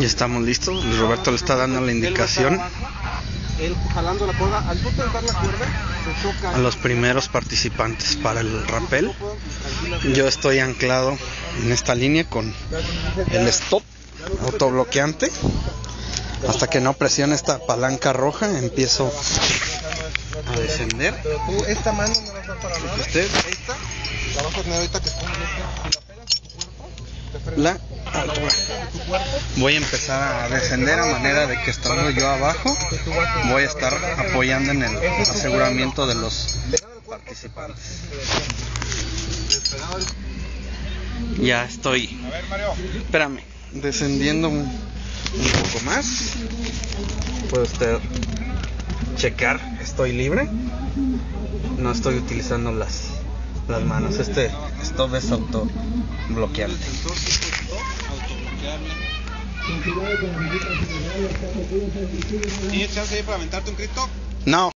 Ya estamos listos. Roberto le está dando la indicación a los primeros participantes para el rappel. Yo estoy anclado en esta línea con el stop autobloqueante. Hasta que no presione esta palanca roja, empiezo a descender. Pero tú, esta mano no la vas para. Usted Esta, la vas a tener ahorita que. Si la Voy a empezar a descender a manera de que estando yo abajo, voy a estar apoyando en el aseguramiento de los participantes. Ya estoy. Espérame, descendiendo un, poco más. Puede usted checar, estoy libre. No estoy utilizando las, las manos. Este stop es auto. ¿Tienes chance ahí para aventarte un grito? No.